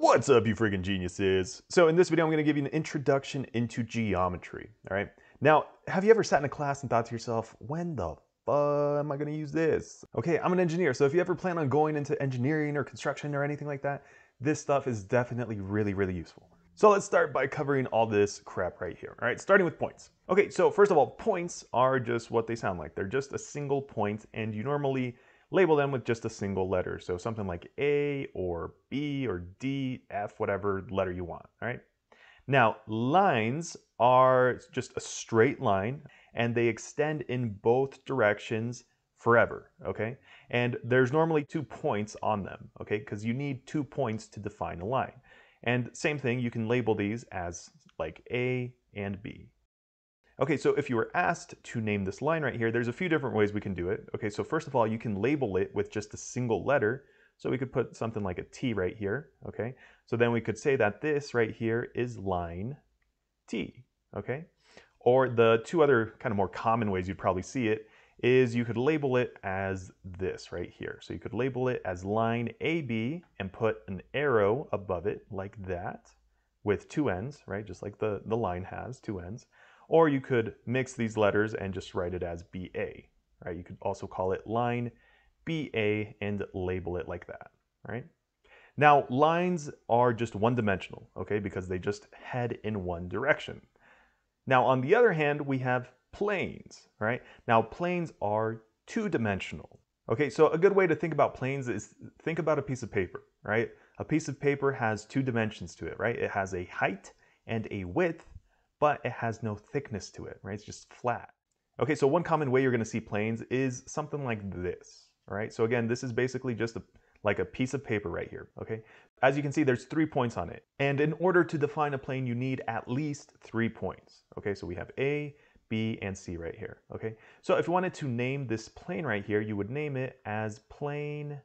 What's up, you freaking geniuses? So in this video, I'm gonna give you an introduction into geometry, all right? Now, have you ever sat in a class and thought to yourself, when the fuck am I gonna use this? Okay, I'm an engineer, so if you ever plan on going into engineering or construction or anything like that, this stuff is definitely really, really useful. So let's start by covering all this crap right here, all right? Starting with points. Okay, so first of all, points are just what they sound like. They're just a single point, and you normally label them with just a single letter. So something like A or B or D, F, whatever letter you want, all right? Now, lines are just a straight line and they extend in both directions forever, okay? And there's normally two points on them, okay? Because you need two points to define a line. And same thing, you can label these as like A and B, Okay, so if you were asked to name this line right here, there's a few different ways we can do it. Okay, so first of all, you can label it with just a single letter. So we could put something like a T right here, okay? So then we could say that this right here is line T, okay? Or the two other kind of more common ways you'd probably see it is you could label it as this right here. So you could label it as line AB and put an arrow above it like that with two ends, right? Just like the, the line has two ends. Or you could mix these letters and just write it as BA, right? You could also call it line BA and label it like that, right? Now, lines are just one dimensional, okay, because they just head in one direction. Now, on the other hand, we have planes, right? Now, planes are two dimensional. Okay, so a good way to think about planes is think about a piece of paper, right? A piece of paper has two dimensions to it, right? It has a height and a width, but it has no thickness to it, right? It's just flat. Okay, so one common way you're gonna see planes is something like this, all right? So again, this is basically just a, like a piece of paper right here, okay? As you can see, there's three points on it. And in order to define a plane, you need at least three points, okay? So we have A, B, and C right here, okay? So if you wanted to name this plane right here, you would name it as plane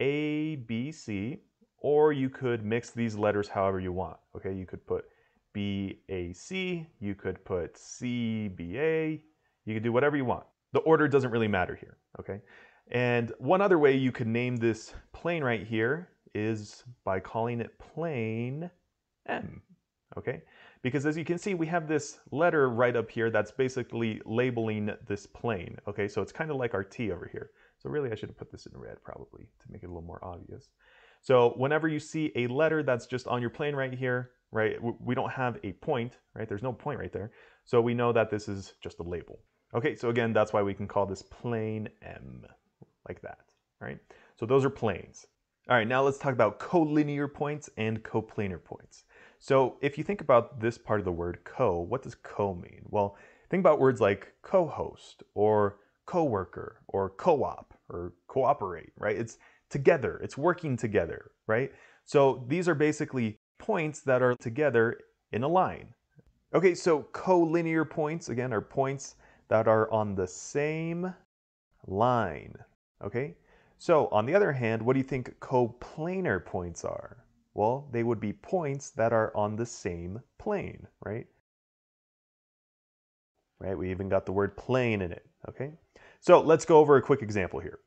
ABC, or you could mix these letters however you want, okay? You could put BAC, you could put CBA, you could do whatever you want. The order doesn't really matter here, okay? And one other way you could name this plane right here is by calling it plane M, okay? Because as you can see, we have this letter right up here that's basically labeling this plane, okay? So it's kind of like our T over here. So really I should have put this in red probably to make it a little more obvious. So whenever you see a letter that's just on your plane right here, right? We don't have a point, right? There's no point right there. So we know that this is just a label. Okay, so again, that's why we can call this plane M, like that, right? So those are planes. All right, now let's talk about collinear points and coplanar points. So if you think about this part of the word co, what does co mean? Well, think about words like co-host or co-worker or co-op or cooperate, right? It's together, it's working together, right? So these are basically points that are together in a line. Okay, so collinear points, again, are points that are on the same line. Okay, so on the other hand, what do you think coplanar points are? Well, they would be points that are on the same plane, right? Right, we even got the word plane in it, okay? So let's go over a quick example here.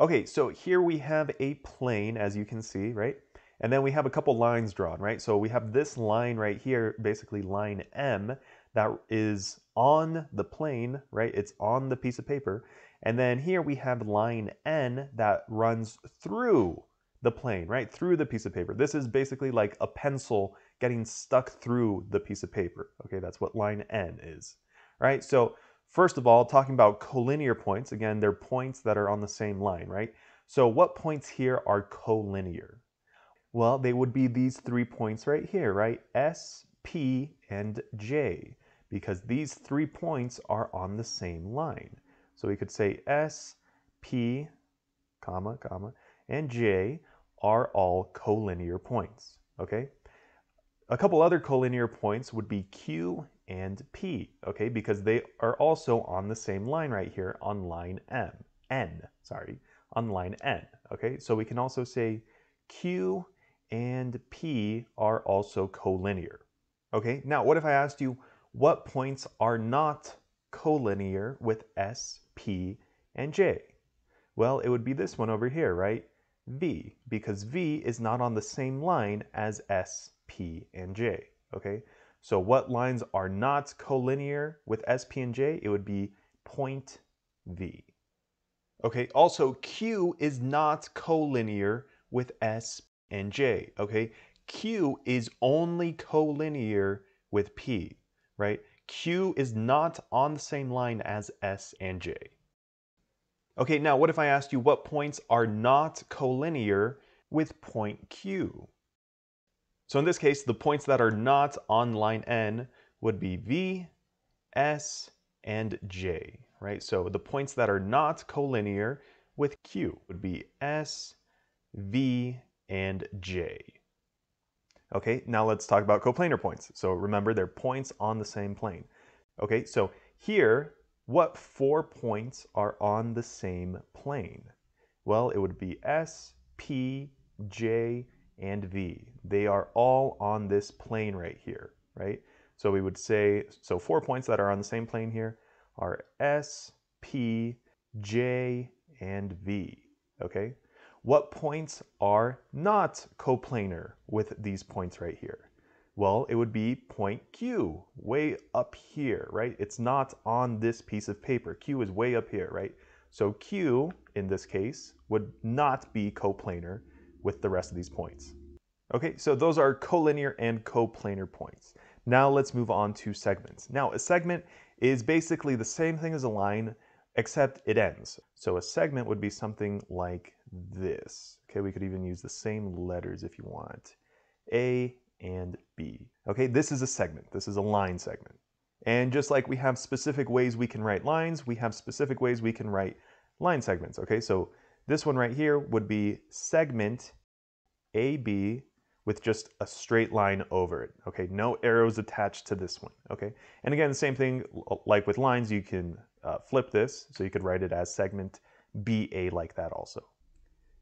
Okay, so here we have a plane, as you can see, right? And then we have a couple lines drawn, right? So we have this line right here, basically line M, that is on the plane, right? It's on the piece of paper. And then here we have line N that runs through the plane, right? Through the piece of paper. This is basically like a pencil getting stuck through the piece of paper. Okay, that's what line N is, right? So first of all, talking about collinear points, again, they're points that are on the same line, right? So what points here are collinear? Well, they would be these three points right here, right? S, P, and J, because these three points are on the same line. So we could say S, P, comma, comma, and J are all collinear points, okay? A couple other collinear points would be Q and P, okay, because they are also on the same line right here on line M, N, sorry, on line N, okay? So we can also say Q and P are also collinear. Okay, now what if I asked you what points are not collinear with S, P, and J? Well, it would be this one over here, right? V because V is not on the same line as S, P, and J, okay? So what lines are not collinear with S, P, and J? It would be point V. Okay, also Q is not collinear with S and J, okay? Q is only collinear with P, right? Q is not on the same line as S and J. Okay, now what if I asked you what points are not collinear with point Q? So in this case, the points that are not on line N would be V, S, and J, right? So the points that are not collinear with Q would be S, V, and J. Okay, now let's talk about coplanar points. So remember, they're points on the same plane. Okay, so here what four points are on the same plane? Well, it would be S, P, J, and V. They are all on this plane right here, right? So we would say, so four points that are on the same plane here are S, P, J, and V, okay? What points are not coplanar with these points right here? Well, it would be point Q, way up here, right? It's not on this piece of paper. Q is way up here, right? So Q, in this case, would not be coplanar with the rest of these points. Okay, so those are collinear and coplanar points. Now let's move on to segments. Now a segment is basically the same thing as a line, except it ends. So a segment would be something like this. Okay, we could even use the same letters if you want. A, and B. Okay, this is a segment. This is a line segment. And just like we have specific ways we can write lines, we have specific ways we can write line segments. Okay, so this one right here would be segment AB with just a straight line over it. Okay, no arrows attached to this one. Okay, and again, the same thing like with lines, you can uh, flip this, so you could write it as segment BA like that also.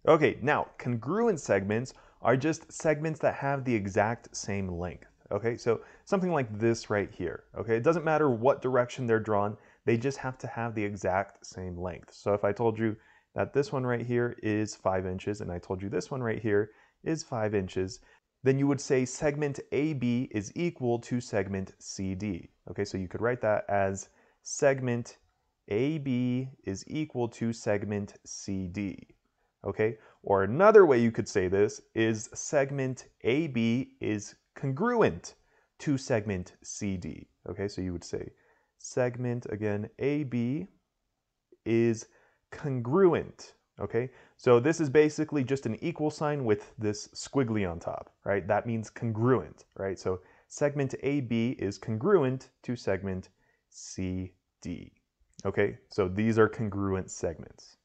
Okay, now congruent segments are just segments that have the exact same length. Okay, so something like this right here. Okay, it doesn't matter what direction they're drawn, they just have to have the exact same length. So if I told you that this one right here is five inches and I told you this one right here is five inches, then you would say segment AB is equal to segment CD. Okay, so you could write that as segment AB is equal to segment CD. Okay, or another way you could say this is segment AB is congruent to segment CD. Okay, so you would say segment, again, AB is congruent. Okay, so this is basically just an equal sign with this squiggly on top, right? That means congruent, right? So segment AB is congruent to segment CD. Okay, so these are congruent segments.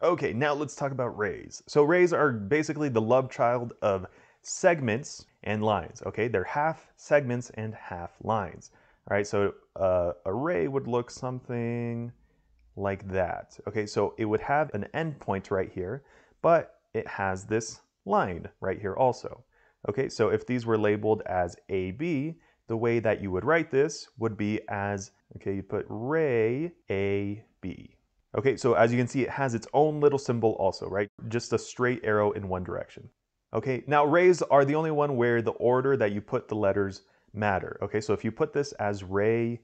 Okay, now let's talk about rays. So rays are basically the love child of segments and lines, okay? They're half segments and half lines. All right, so uh, a ray would look something like that. Okay, so it would have an endpoint right here, but it has this line right here also. Okay, so if these were labeled as AB, the way that you would write this would be as, okay, you put ray AB. Okay, so as you can see, it has its own little symbol also, right? Just a straight arrow in one direction. Okay, now rays are the only one where the order that you put the letters matter. Okay, so if you put this as ray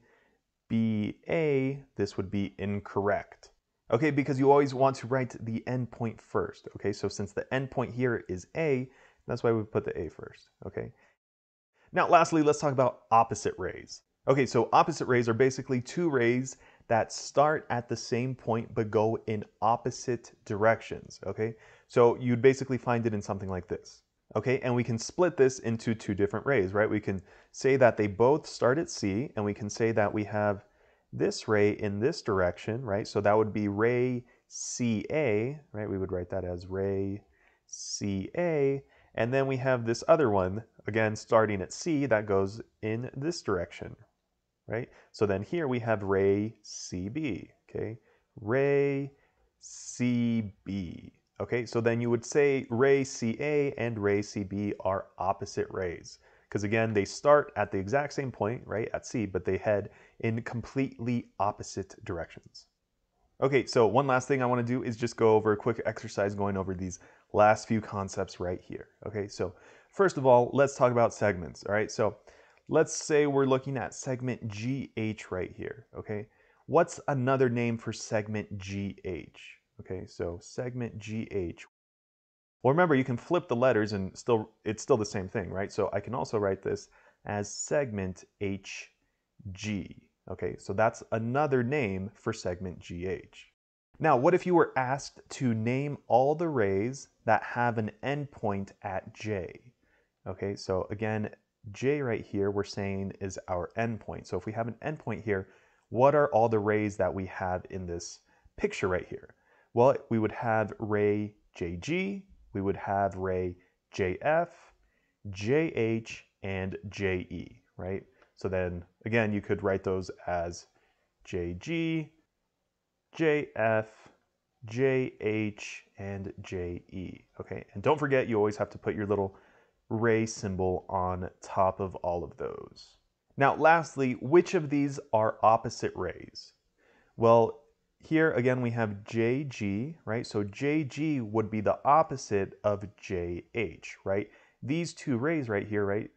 BA, this would be incorrect. Okay, because you always want to write the endpoint first. Okay, so since the endpoint here is A, that's why we put the A first. Okay. Now, lastly, let's talk about opposite rays. Okay, so opposite rays are basically two rays that start at the same point but go in opposite directions, okay? So you'd basically find it in something like this, okay? And we can split this into two different rays, right? We can say that they both start at C, and we can say that we have this ray in this direction, right? So that would be ray CA, right? We would write that as ray CA, and then we have this other one, again, starting at C, that goes in this direction, right? So then here we have ray CB, okay? Ray CB, okay? So then you would say ray CA and ray CB are opposite rays because again, they start at the exact same point, right, at C, but they head in completely opposite directions. Okay, so one last thing I want to do is just go over a quick exercise going over these last few concepts right here. Okay, so first of all, let's talk about segments. All right, so let's say we're looking at segment GH right here. Okay, what's another name for segment GH? Okay, so segment GH. Well, remember, you can flip the letters and still it's still the same thing, right? So I can also write this as segment HG. Okay, so that's another name for segment GH. Now, what if you were asked to name all the rays that have an endpoint at J? Okay, so again, J right here we're saying is our endpoint. So if we have an endpoint here, what are all the rays that we have in this picture right here? Well, we would have ray JG, we would have ray JF, JH, and JE, right? So then again, you could write those as JG, JF, JH, and JE, okay? And don't forget, you always have to put your little ray symbol on top of all of those. Now, lastly, which of these are opposite rays? Well, here again we have JG, right? So JG would be the opposite of JH, right? These two rays right here, right?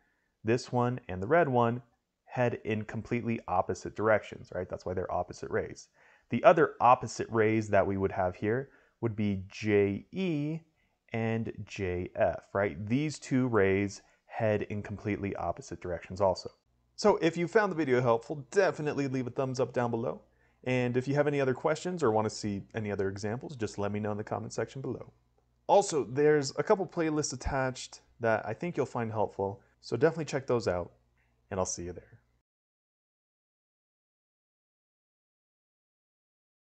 This one and the red one head in completely opposite directions, right? That's why they're opposite rays. The other opposite rays that we would have here would be JE and JF, right? These two rays head in completely opposite directions also. So if you found the video helpful, definitely leave a thumbs up down below. And if you have any other questions or want to see any other examples, just let me know in the comment section below. Also, there's a couple playlists attached that I think you'll find helpful, so definitely check those out, and I'll see you there.